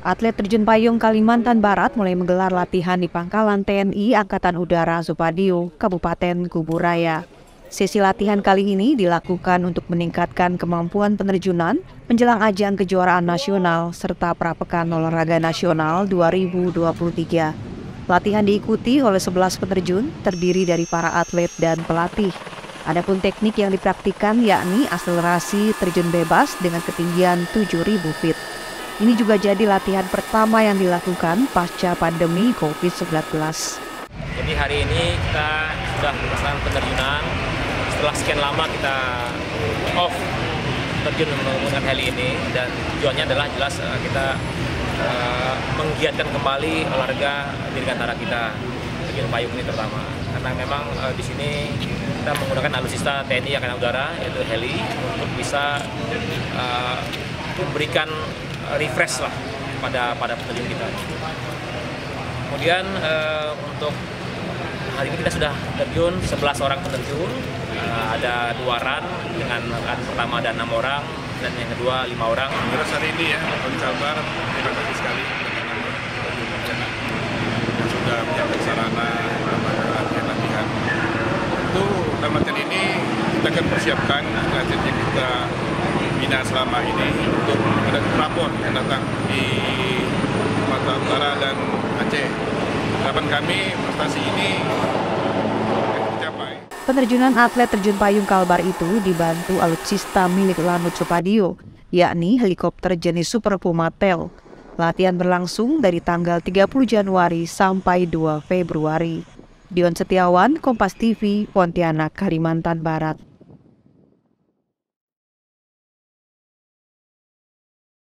Atlet terjun payung Kalimantan Barat mulai menggelar latihan di pangkalan TNI Angkatan Udara Supadio, Kabupaten Kuburaya. Sesi latihan kali ini dilakukan untuk meningkatkan kemampuan penerjunan menjelang ajang kejuaraan nasional serta prapekan olahraga nasional 2023. Latihan diikuti oleh 11 penerjun terdiri dari para atlet dan pelatih. Adapun teknik yang dipraktikkan yakni akselerasi terjun bebas dengan ketinggian 7000 feet. Ini juga jadi latihan pertama yang dilakukan pasca pandemi COVID-19. Jadi hari ini kita sudah melaksanakan penerjunan. Setelah sekian lama kita off terjun menggunakan heli ini dan tujuannya adalah jelas eh, kita uh, menggiatkan kembali olahraga dirgantara kita terjun payung ini terutama karena memang uh, di sini kita menggunakan alutsista TNI Angkatan Udara yaitu heli untuk bisa uh, memberikan refresh lah pada pada penerjun kita. Kemudian uh, untuk hari ini kita sudah terjun 11 orang penerjun, uh, ada dua ran dengan ran pertama ada enam orang dan yang kedua lima orang. Terus hari ini ya, Om Sabar, terima kasih sekali dengan yang sudah menyiapkan sarana latihan latihan. Itu latihan ini kita akan persiapkan atlet yang kita bina selama ini untuk ada rapor yang datang di Sumatera Utara dan Aceh. Harapan kami prestasi ini dicapai. Penerjunan atlet terjun payung Kalbar itu dibantu alutsista milik Lanut Supadio, yakni helikopter jenis Super Puma Tel. Latihan berlangsung dari tanggal 30 Januari sampai 2 Februari. Dion Setiawan, Kompas TV, Pontianak, Kalimantan Barat.